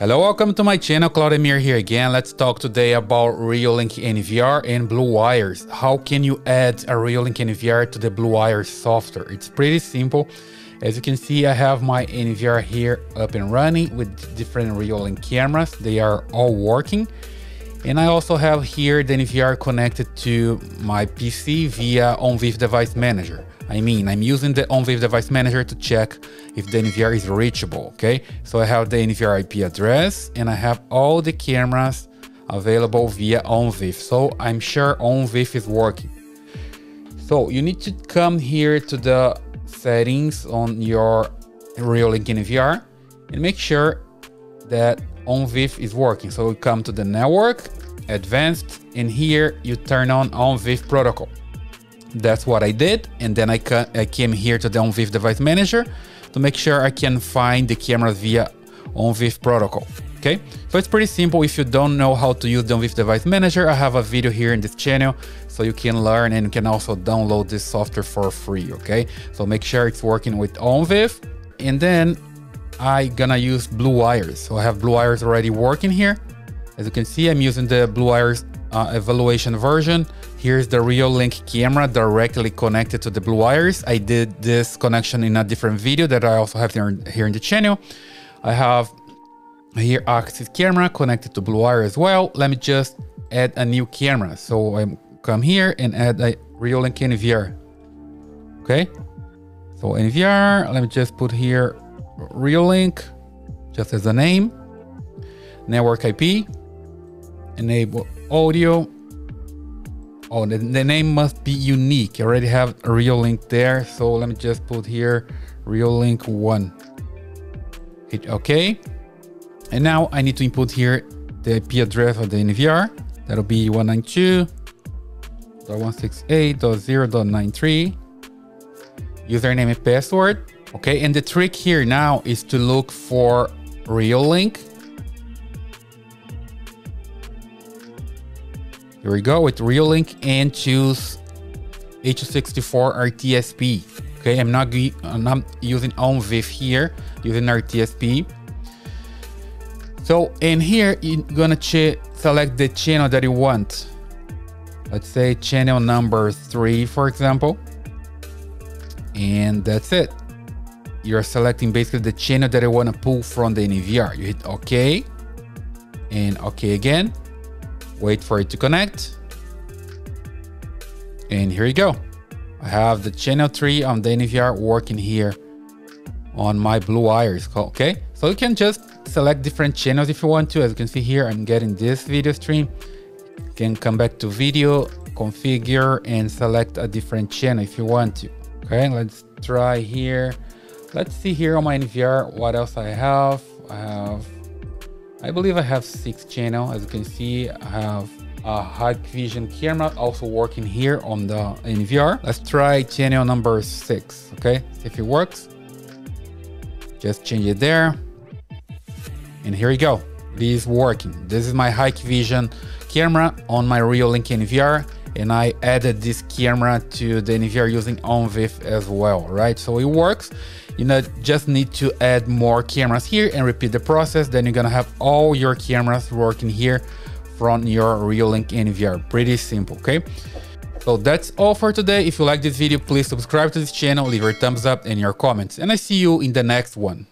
Hello, welcome to my channel, Claudemir here again. Let's talk today about Reolink NVR and Blue Iris. How can you add a Reolink NVR to the Blue Iris software? It's pretty simple. As you can see, I have my NVR here up and running with different Reolink cameras. They are all working. And I also have here the NVR connected to my PC via OnVIF Device Manager. I mean, I'm using the OnVIF device manager to check if the NVR is reachable, okay? So I have the NVR IP address and I have all the cameras available via OnVIF. So I'm sure OnVIF is working. So you need to come here to the settings on your Reolink NVR and make sure that OnVIF is working. So we come to the network, advanced, and here you turn on OnVIF protocol. That's what I did. And then I, I came here to the OnVIF device manager to make sure I can find the cameras via OnVIF protocol. Okay, so it's pretty simple. If you don't know how to use the OnVIF device manager, I have a video here in this channel so you can learn and you can also download this software for free. Okay, so make sure it's working with OnVIF. And then I gonna use Blue Iris. So I have Blue Iris already working here. As you can see, I'm using the Blue Iris uh, evaluation version. Here's the Reolink camera directly connected to the Blue Iris. I did this connection in a different video that I also have here, in the channel. I have here Axis camera connected to Blue Iris as well. Let me just add a new camera. So I come here and add a Reolink NVR. Okay. So NVR, let me just put here Reolink just as a name. Network IP, enable audio. Oh, the, the name must be unique. I already have a Link there. So let me just put here Reolink 1. Hit OK. And now I need to input here the IP address of the NVR. That'll be 192.168.0.93. Username and password. Okay, and the trick here now is to look for Reolink Here we go with Reolink and choose H264 RTSP. Okay, I'm not, I'm not using OnVIF here, using RTSP. So in here, you're gonna select the channel that you want. Let's say channel number three, for example. And that's it. You're selecting basically the channel that you wanna pull from the NVR. You hit okay and okay again wait for it to connect. And here you go. I have the channel 3 on the NVR working here on my Blue Iris. Okay, so you can just select different channels if you want to. As you can see here, I'm getting this video stream. You can come back to video, configure, and select a different channel if you want to. Okay, let's try here. Let's see here on my NVR what else I have. I have I believe I have six channel. As you can see, I have a Hikvision camera also working here on the NVR. Let's try channel number six, okay? See if it works. Just change it there. And here you go. It is working. This is my Hikvision camera on my Reolink NVR and I added this camera to the NVR using OnVIF as well, right? So it works. You know, just need to add more cameras here and repeat the process. Then you're gonna have all your cameras working here from your Reolink NVR. Pretty simple, okay? So that's all for today. If you like this video, please subscribe to this channel, leave your thumbs up and your comments. And I see you in the next one.